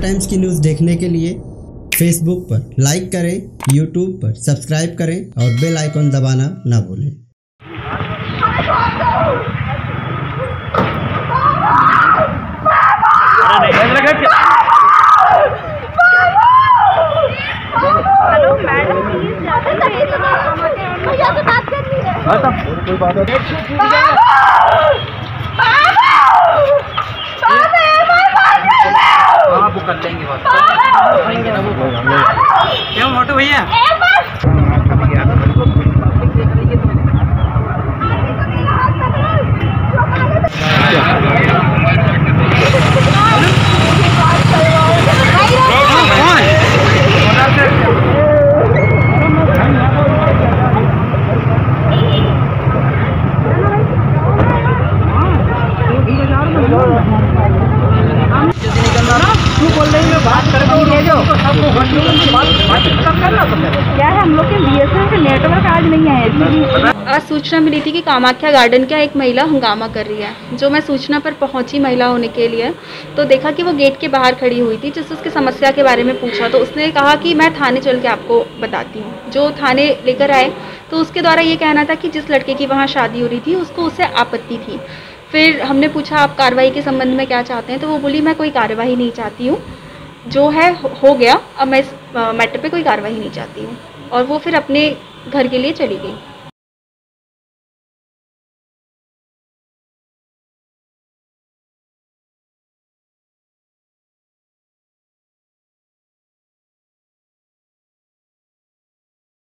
Times की news देखने के लिए फेसबुक पर लाइक करें यूट्यूब पर सब्सक्राइब करें और बेल आइकॉन दबाना ना भूलें। से बात हाँ वो कर लेंगे बात क्यों मोटू भैया? से नेटवर्क आज नहीं आया इसलिए आज सूचना मिली थी कि कामाख्या गार्डन का एक महिला हंगामा कर रही है जो मैं सूचना पर पहुँची महिला होने के लिए तो देखा कि वो गेट के बाहर खड़ी हुई थी जिससे उसकी समस्या के बारे में पूछा। तो उसने कहा कि मैं थाने चल के आपको बताती हूँ। जो थाने लेकर आए तो उसके द्वारा ये कहना था कि जिस लड़के की वहाँ शादी हो रही थी उसको उससे आपत्ति थी। फिर हमने पूछा आप कार्रवाई के संबंध में क्या चाहते हैं? तो वो बोली मैं कोई कार्रवाई नहीं चाहती हूँ। जो है, हो गया। अब मैं इस मैटर पे कोई कार्रवाई नहीं चाहती हूँ। और वो फिर अपने घर के लिए चली गई।